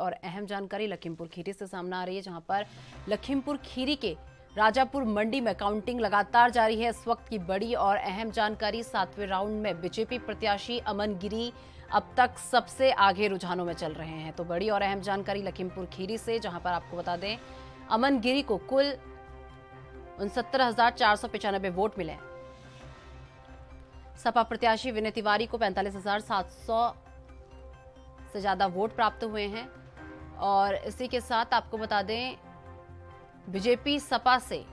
और अहम जानकारी लखीमपुर खीरी से सामने आ रही है, जहाँ पर लखीमपुर खीरी के राजापुर मंडी में काउंटिंग लगातार जारी है। इस वक्त की बड़ी और अहम जानकारी, सातवें राउंड में बीजेपी प्रत्याशी अमन गिरी अब तक सबसे आगे रुझानों में चल रहे हैं। तो बड़ी और अहम जानकारी लखीमपुर खीरी से, जहाँ पर आपको बता दें, अमन गिरी को कुल उनसत्तर वोट मिले। सपा प्रत्याशी विनय तिवारी को पैंतालीस से ज़्यादा वोट प्राप्त हुए हैं। और इसी के साथ आपको बता दें बीजेपी सपा से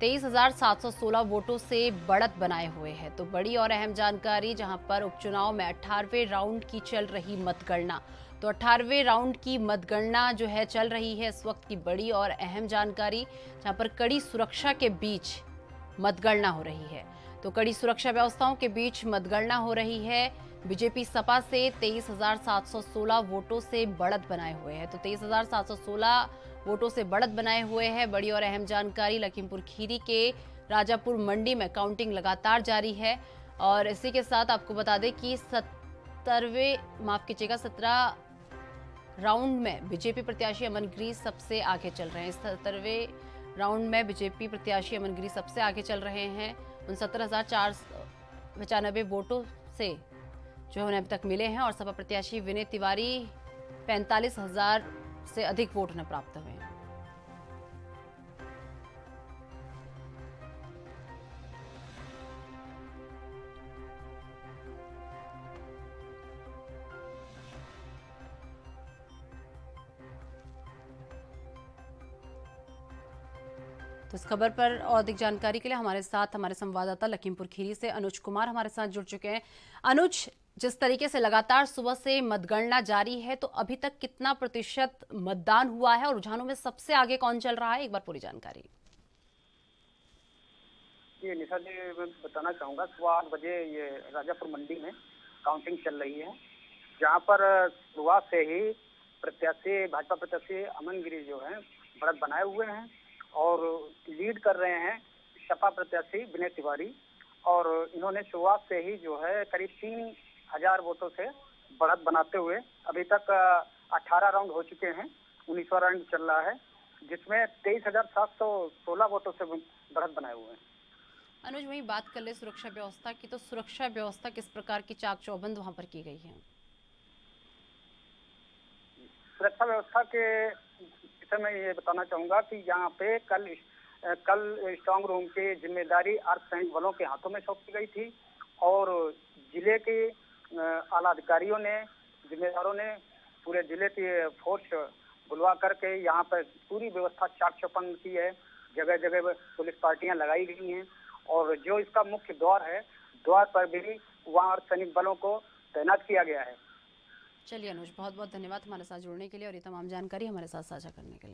23,716 वोटों से बढ़त बनाए हुए है। तो बड़ी और अहम जानकारी जहाँ पर उपचुनाव में 18वें राउंड की चल रही मतगणना। तो 18वें राउंड की मतगणना जो है चल रही है इस वक्त की बड़ी और अहम जानकारी जहाँ पर कड़ी सुरक्षा के बीच मतगणना हो रही है। तो कड़ी सुरक्षा व्यवस्थाओं के बीच मतगणना हो रही है। बीजेपी सपा से 23,716 वोटों से बढ़त बनाए हुए हैं। तो 23,716 वोटों से बढ़त बनाए हुए हैं। बड़ी और अहम जानकारी लखीमपुर खीरी के राजापुर मंडी में काउंटिंग लगातार जारी है। और इसी के साथ आपको बता दें कि सत्तरवें माफ़ कीजिएगा सत्रह राउंड में बीजेपी प्रत्याशी अमन गिरी सबसे आगे चल रहे हैं। सत्तरवें राउंड में बीजेपी प्रत्याशी अमन गिरी सबसे आगे चल रहे हैं। चार पचानबे वोटों से जो उन्हें अभी तक मिले हैं और सपा प्रत्याशी विनय तिवारी पैंतालीस हज़ार से अधिक वोट उन्हें प्राप्त हुए हैं। तो इस खबर पर और अधिक जानकारी के लिए हमारे साथ हमारे संवाददाता लखीमपुर खीरी से अनुज कुमार हमारे साथ जुड़ चुके हैं। अनुज जिस तरीके से लगातार सुबह से मतगणना जारी है तो अभी तक कितना प्रतिशत मतदान हुआ है और रुझानों में सबसे आगे कौन चल रहा है? एक बार पूरी जानकारी। ये निशा जी, मैं बताना चाहूँगा, सुबह आठ बजे ये राजापुर मंडी में काउंटिंग चल रही है, जहाँ पर शुरुआत से ही प्रत्याशी, भाजपा प्रत्याशी अमन गिरी जो है, बढ़त बनाए हुए हैं और लीड कर रहे हैं सपा प्रत्याशी विनय तिवारी और इन्होंने शुरुआत से ही जो है करीब तीन हज़ार वोटों से बढ़त बनाते हुए अभी तक अठारह राउंड हो चुके हैं। उन्नीसवा राउंड चल रहा है जिसमें तेईस हज़ार सात सौ सोलह वोटों से बढ़त बनाए हुए हैं। अनुज वही बात कर ले सुरक्षा व्यवस्था की तो सुरक्षा व्यवस्था किस प्रकार की चाक चौबंद वहाँ पर की गई है? सुरक्षा व्यवस्था के विषय में ये बताना चाहूँगा कि यहाँ पे कल कल स्ट्रांग रूम की ज़िम्मेदारी अर्धसैनिक बलों के हाथों में सौंपी गई थी और ज़िले के आला अधिकारियों ने, जिम्मेदारों ने पूरे ज़िले की फोर्स बुलवा करके यहाँ पर पूरी व्यवस्था चाक चौपन की है। जगह जगह पुलिस पार्टियाँ लगाई गई हैं और जो इसका मुख्य द्वार है, द्वार पर भी वहाँ सैनिक बलों को तैनात किया गया है। चलिए अनुज बहुत बहुत धन्यवाद हमारे साथ जुड़ने के लिए और ये तमाम जानकारी हमारे साथ साझा करने के लिए।